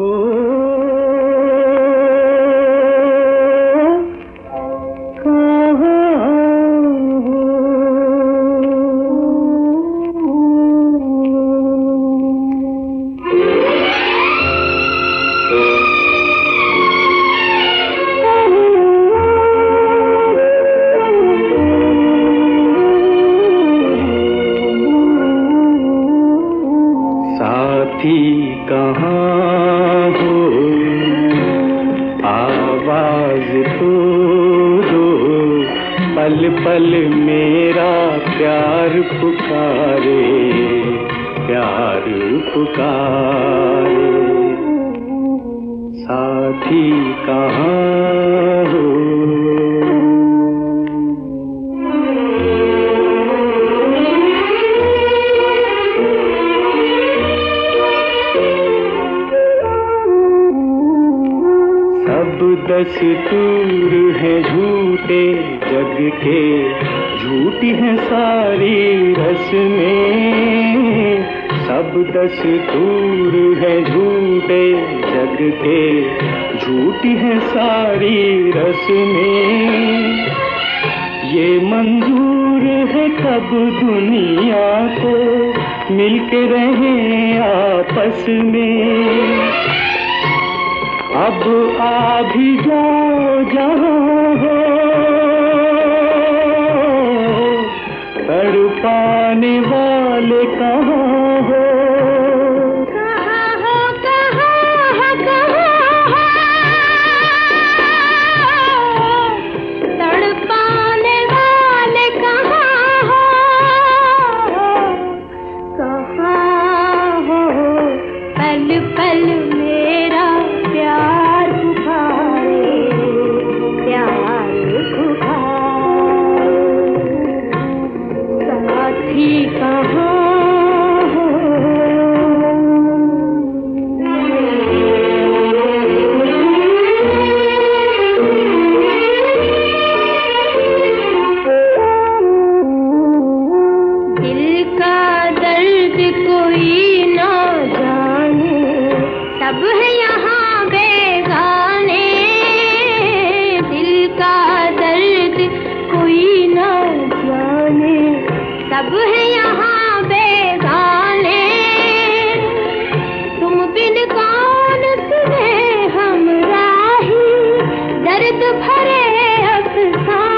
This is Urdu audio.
Oh. تھی کہاں ہو؟ آواز تو دو۔ پل پل میرا پیار پکارے پیار پکارے۔ ساتھی کہاں دس دستور ہیں جھوٹے جگ کے۔ جھوٹی ہیں ساری رسمیں۔ سب دس دستور ہیں جھوٹے جگ کے۔ جھوٹی ہیں ساری رسمیں۔ یہ منظور ہے کب دنیا کو۔ مل کے رہیں آپس میں۔ اب آ بھی جاؤ جہاں ہو۔ پانی والے کہاں ہو؟ پل پل میرا سب ہیں یہاں بیگانے تم بن کون سنے ہم راہی۔ درد بھرے افسانے